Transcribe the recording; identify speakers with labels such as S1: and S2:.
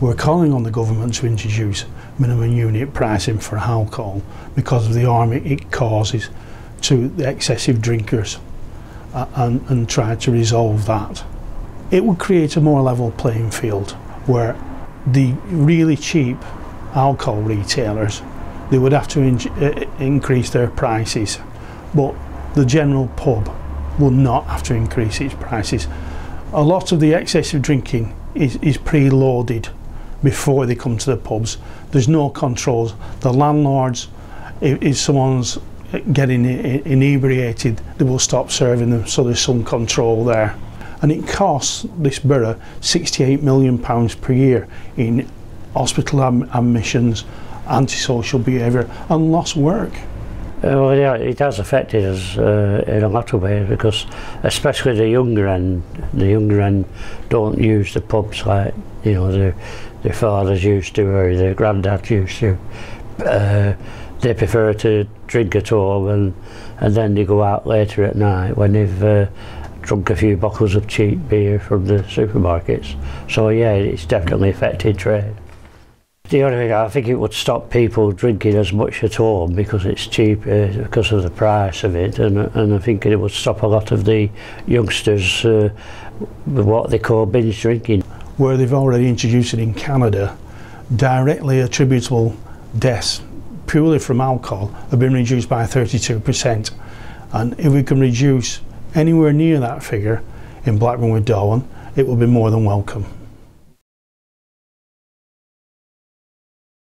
S1: We're calling on the government to introduce minimum unit pricing for alcohol because of the harm it causes to the excessive drinkers uh, and, and try to resolve that. It would create a more level playing field where the really cheap alcohol retailers they would have to in uh, increase their prices but the general pub will not have to increase its prices. A lot of the excessive drinking is, is pre-loaded before they come to the pubs. There's no controls. The landlords, if, if someone's getting inebriated, they will stop serving them, so there's some control there. And it costs this borough £68 million per year in hospital admissions, antisocial behaviour, and lost work.
S2: Uh, well, yeah, it has affected us uh, in a lot of ways because, especially the younger end, the younger end don't use the pubs like you know their their fathers used to or their granddads used to. Uh, they prefer to drink at home and and then they go out later at night when they've uh, drunk a few bottles of cheap beer from the supermarkets. So yeah, it's definitely affected trade. The only thing I think it would stop people drinking as much at home because it's cheap uh, because of the price of it, and and I think it would stop a lot of the youngsters uh, what they call binge drinking.
S1: Where they've already introduced it in Canada, directly attributable deaths purely from alcohol have been reduced by 32%. And if we can reduce anywhere near that figure in Blackburn with Darwen, it will be more than welcome.